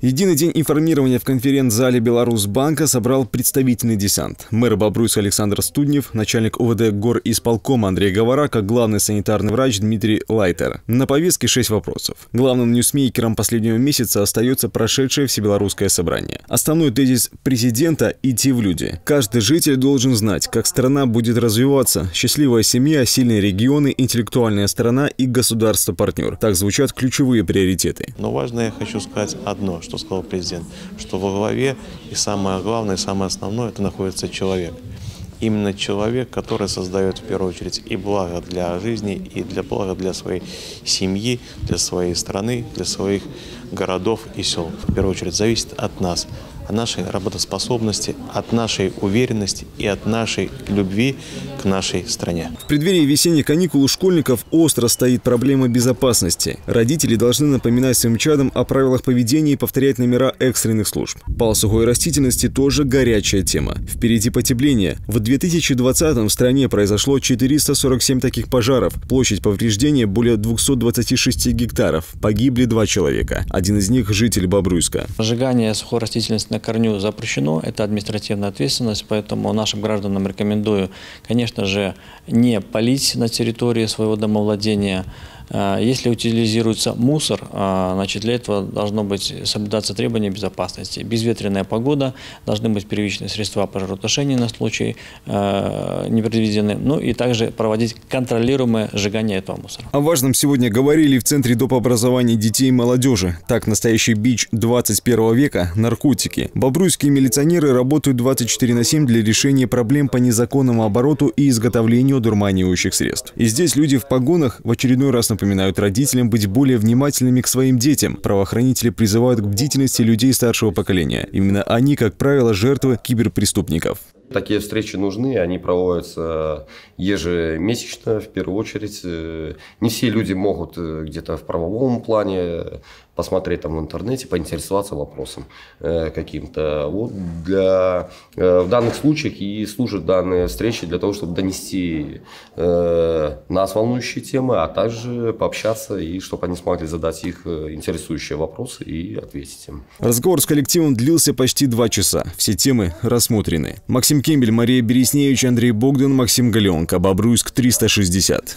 Единый день информирования в конференц-зале Беларусьбанка собрал представительный десант. Мэр Бобруйска Александр Студнев, начальник УВД гор исполкома Андрей Говорак, а главный санитарный врач Дмитрий Лайтер. На повестке шесть вопросов. Главным ньюсмейкером последнего месяца остается прошедшее всебелорусское собрание. Основной тезис президента – идти в люди. Каждый житель должен знать, как страна будет развиваться. Счастливая семья, сильные регионы, интеллектуальная страна и государство-партнер. Так звучат ключевые приоритеты. Но важно я хочу сказать одно – что сказал президент, что во главе и самое главное, и самое основное, это находится человек. Именно человек, который создает в первую очередь и благо для жизни, и для блага для своей семьи, для своей страны, для своих городов и сел. В первую очередь зависит от нас, нашей работоспособности, от нашей уверенности и от нашей любви к нашей стране. В преддверии весенних каникул у школьников остро стоит проблема безопасности. Родители должны напоминать своим чадам о правилах поведения и повторять номера экстренных служб. Пал сухой растительности тоже горячая тема. Впереди потепление. В 2020 в стране произошло 447 таких пожаров. Площадь повреждения более 226 гектаров. Погибли два человека. Один из них – житель Бобруйска. Сжигание сухой растительности на корню запрещено, это административная ответственность, поэтому нашим гражданам рекомендую, конечно же, не палить на территории своего домовладения, если утилизируется мусор, а, значит, для этого должно быть соблюдаться требования безопасности. Безветренная погода, должны быть первичные средства пожаротушения на случай а, непредвиденный, ну и также проводить контролируемое сжигание этого мусора. О важном сегодня говорили в Центре доп. образования детей и молодежи. Так, настоящий бич 21 века – наркотики. Бобруйские милиционеры работают 24 на 7 для решения проблем по незаконному обороту и изготовлению дурманивающих средств. И здесь люди в погонах в очередной раз напоминают родителям быть более внимательными к своим детям. Правоохранители призывают к бдительности людей старшего поколения. Именно они, как правило, жертвы киберпреступников. Такие встречи нужны, они проводятся ежемесячно, в первую очередь. Не все люди могут э, где-то в правовом плане посмотреть там в интернете, поинтересоваться вопросом э, каким-то. Вот для, э, в данных случаях и служат данные встречи для того, чтобы донести нас волнующие темы, а также пообщаться и чтобы они смогли задать их интересующие вопросы и ответить им. Разговор с коллективом длился почти два часа. Все темы рассмотрены. Максим Максим Кембель, Мария Бересневич, Андрей Богдан, Максим Галенко. Бобруйск, 360.